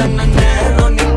tan negro ni